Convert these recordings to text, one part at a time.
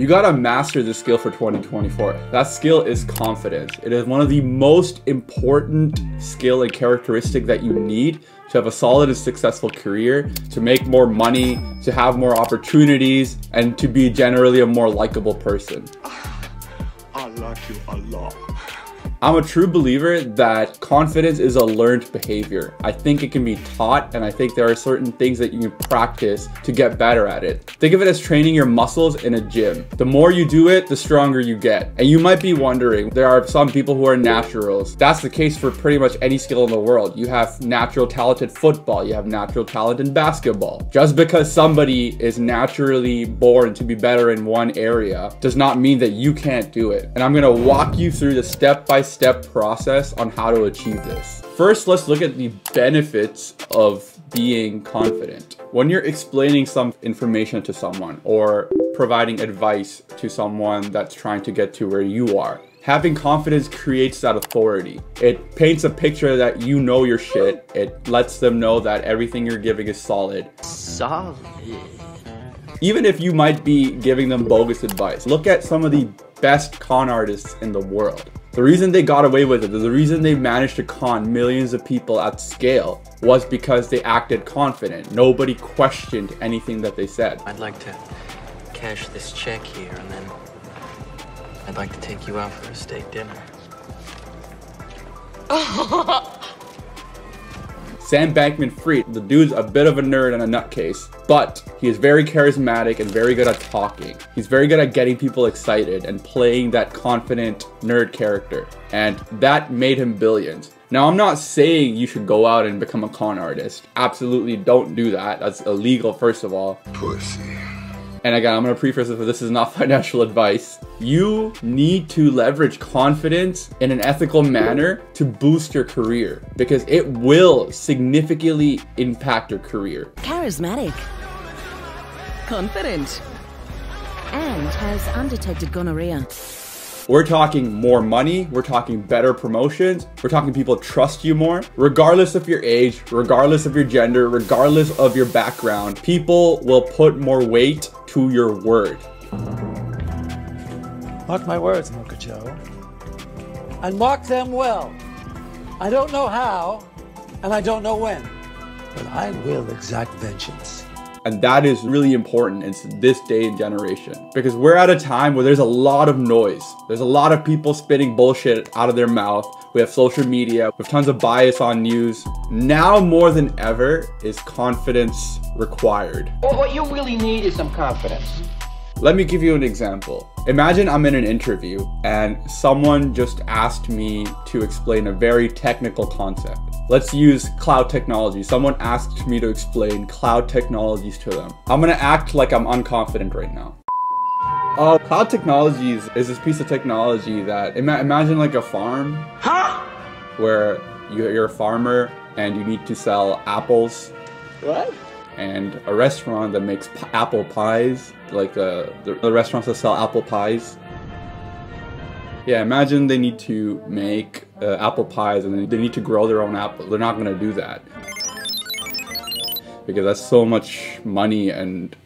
You gotta master this skill for 2024. That skill is confidence. It is one of the most important skill and characteristic that you need to have a solid and successful career, to make more money, to have more opportunities, and to be generally a more likable person. I like you a lot. I'm a true believer that confidence is a learned behavior. I think it can be taught, and I think there are certain things that you can practice to get better at it. Think of it as training your muscles in a gym. The more you do it, the stronger you get. And you might be wondering, there are some people who are naturals. That's the case for pretty much any skill in the world. You have natural talent in football, you have natural talent in basketball. Just because somebody is naturally born to be better in one area does not mean that you can't do it. And I'm gonna walk you through the step by step process on how to achieve this. First, let's look at the benefits of being confident. When you're explaining some information to someone or providing advice to someone that's trying to get to where you are, having confidence creates that authority. It paints a picture that you know your shit. It lets them know that everything you're giving is solid. Solid. Even if you might be giving them bogus advice, look at some of the best con artists in the world. The reason they got away with it, the reason they managed to con millions of people at scale was because they acted confident. Nobody questioned anything that they said. I'd like to cash this check here and then I'd like to take you out for a steak dinner. Sam Bankman Fried, the dude's a bit of a nerd and a nutcase, but he is very charismatic and very good at talking. He's very good at getting people excited and playing that confident nerd character. And that made him billions. Now, I'm not saying you should go out and become a con artist. Absolutely don't do that. That's illegal, first of all. Pussy. And again, I'm gonna preface this, but this is not financial advice. You need to leverage confidence in an ethical manner to boost your career because it will significantly impact your career. Charismatic. Confident. And has undetected gonorrhea. We're talking more money, we're talking better promotions, we're talking people trust you more. Regardless of your age, regardless of your gender, regardless of your background, people will put more weight to your word. Mark my words, Mocha Joe. And mark them well. I don't know how, and I don't know when, but I will exact vengeance. And that is really important in this day and generation because we're at a time where there's a lot of noise. There's a lot of people spitting bullshit out of their mouth. We have social media, we have tons of bias on news. Now more than ever is confidence required. Well, what you really need is some confidence. Let me give you an example. Imagine I'm in an interview and someone just asked me to explain a very technical concept. Let's use cloud technology. Someone asked me to explain cloud technologies to them. I'm gonna act like I'm unconfident right now. Uh, cloud technologies is this piece of technology that ima imagine like a farm, Huh? where you're a farmer and you need to sell apples What? and a restaurant that makes p- apple pies, like the, the restaurants that sell apple pies. Yeah, imagine they need to make uh, apple pies and they need to grow their own apple. They're not gonna do that because that's so much money and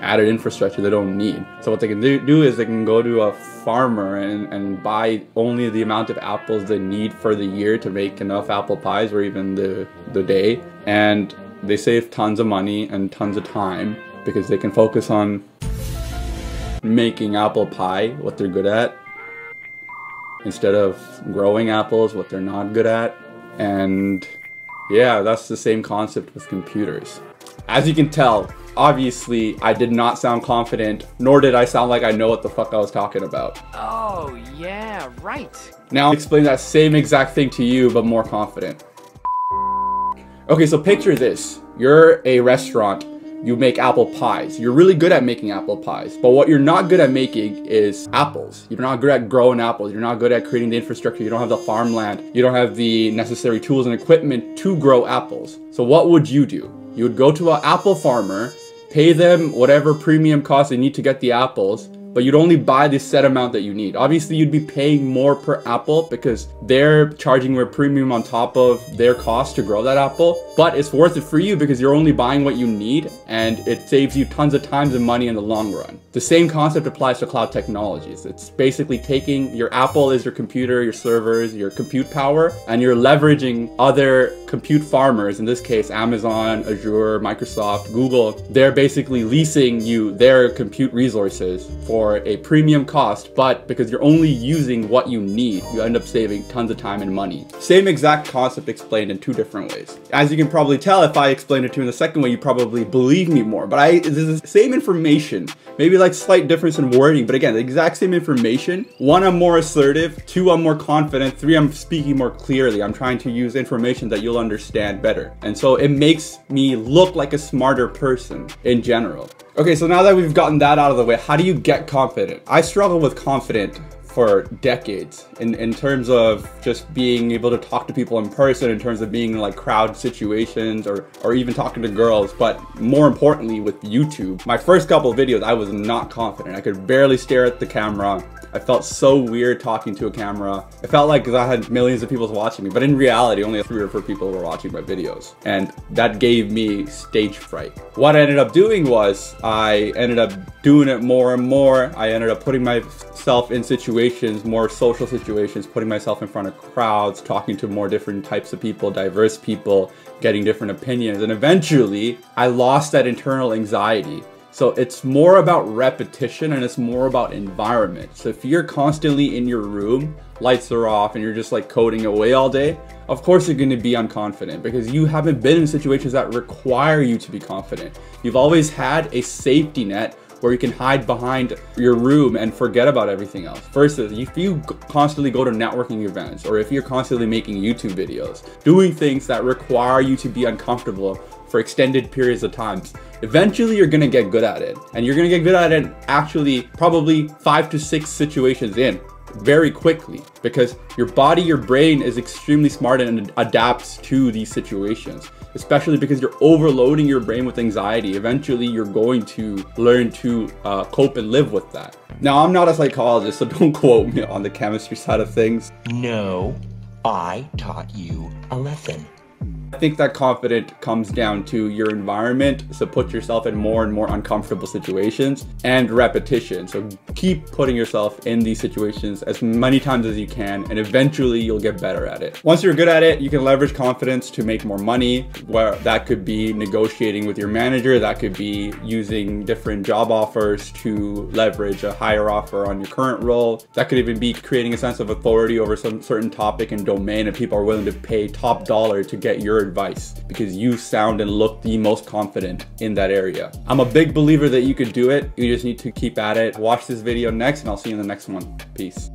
added infrastructure they don't need. So what they can do, do is they can go to a farmer and, and buy only the amount of apples they need for the year to make enough apple pies or even the, the day. And they save tons of money and tons of time because they can focus on making apple pie, what they're good at, instead of growing apples, what they're not good at. And yeah, that's the same concept with computers. As you can tell, obviously I did not sound confident, nor did I sound like I know what the fuck I was talking about. Oh, yeah, right. Now I'll explain that same exact thing to you, but more confident. Okay, so picture this. You're a restaurant, you make apple pies. You're really good at making apple pies, but what you're not good at making is apples. You're not good at growing apples. You're not good at creating the infrastructure. You don't have the farmland. You don't have the necessary tools and equipment to grow apples. So what would you do? You would go to an apple farmer, pay them whatever premium cost they need to get the apples, but you'd only buy the set amount that you need. Obviously, you'd be paying more per apple because they're charging a premium on top of their cost to grow that apple, but it's worth it for you because you're only buying what you need and it saves you tons of times and money in the long run. The same concept applies to cloud technologies. It's basically taking your Apple is your computer, your servers, your compute power, and you're leveraging other compute farmers, in this case, Amazon, Azure, Microsoft, Google. They're basically leasing you their compute resources for a premium cost, but because you're only using what you need, you end up saving tons of time and money. Same exact concept explained in two different ways. As you can probably tell, if I explain it to you in the second way, you probably believe me more, but I, this is the same information, maybe like slight difference in wording, but again, the exact same information. One, I'm more assertive. Two, I'm more confident. Three, I'm speaking more clearly. I'm trying to use information that you'll understand better. And so it makes me look like a smarter person in general. Okay, so now that we've gotten that out of the way, how do you get confident? I struggle with confident for decades in, in terms of just being able to talk to people in person, in terms of being in like crowd situations or, or even talking to girls. But more importantly, with YouTube, my first couple videos, I was not confident. I could barely stare at the camera. I felt so weird talking to a camera. It felt like I had millions of people watching me, but in reality, only three or four people were watching my videos. And that gave me stage fright. What I ended up doing was I ended up doing it more and more. I ended up putting myself in situations, more social situations, putting myself in front of crowds, talking to more different types of people, diverse people, getting different opinions. And eventually I lost that internal anxiety so it's more about repetition and it's more about environment. So if you're constantly in your room, lights are off and you're just like coding away all day, of course you're going to be unconfident because you haven't been in situations that require you to be confident. You've always had a safety net where you can hide behind your room and forget about everything else. Versus if you constantly go to networking events or if you're constantly making YouTube videos, doing things that require you to be uncomfortable for extended periods of times, eventually you're gonna get good at it. And you're gonna get good at it actually probably five to six situations in very quickly because your body, your brain is extremely smart and adapts to these situations, especially because you're overloading your brain with anxiety. Eventually, you're going to learn to uh, cope and live with that. Now, I'm not a psychologist, so don't quote me on the chemistry side of things. No, I taught you a lesson. I think that confidence comes down to your environment. So put yourself in more and more uncomfortable situations and repetition. So keep putting yourself in these situations as many times as you can, and eventually you'll get better at it. Once you're good at it, you can leverage confidence to make more money, where that could be negotiating with your manager, that could be using different job offers to leverage a higher offer on your current role. That could even be creating a sense of authority over some certain topic and domain and people are willing to pay top dollar to get your advice because you sound and look the most confident in that area. I'm a big believer that you could do it. You just need to keep at it. Watch this video next and I'll see you in the next one. Peace.